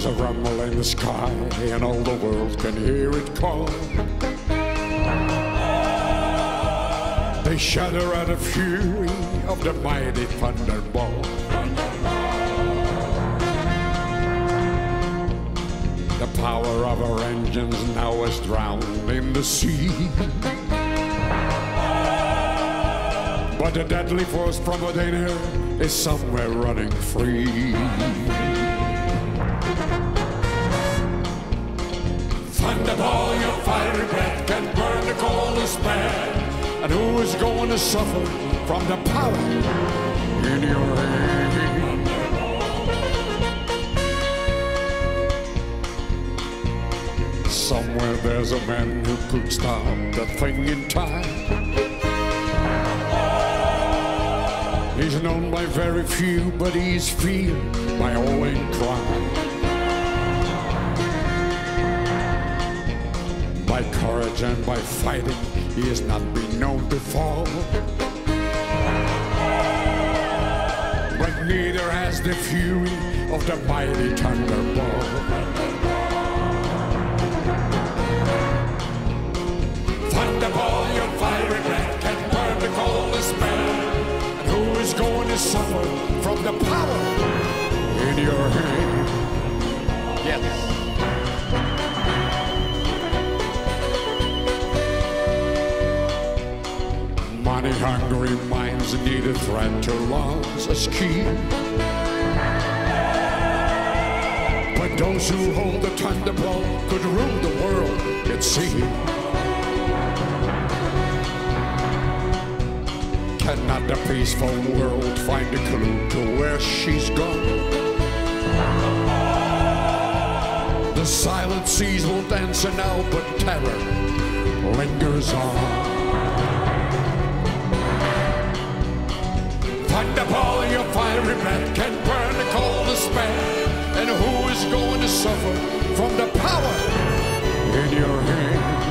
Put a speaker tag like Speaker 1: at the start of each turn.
Speaker 1: There's a rumble in the sky, and all the world can hear it call. They shudder at the fury of the mighty Thunderball. The power of our engines now is drowned in the sea. But the deadly force from within her is somewhere running free. And who is going to suffer from the power in your hand? Somewhere there's a man who could stop the thing in time. He's known by very few, but he's feared by all in crime. And by fighting, he has not been known to fall. But neither has the fury of the mighty thunderbolt. Thunderball, your fiery breath can burn the coldest man. And who is going to suffer from the power in your hand? Yes. Hungry minds need a threat to launch a scheme. But those who hold the thunderbolt could rule the world, it seems. Cannot the peaceful world find a clue to where she's gone? The silent seas will answer now, but terror lingers on. Thunderball, your fiery breath can burn the coldest man. And who is going to suffer from the power in your hand?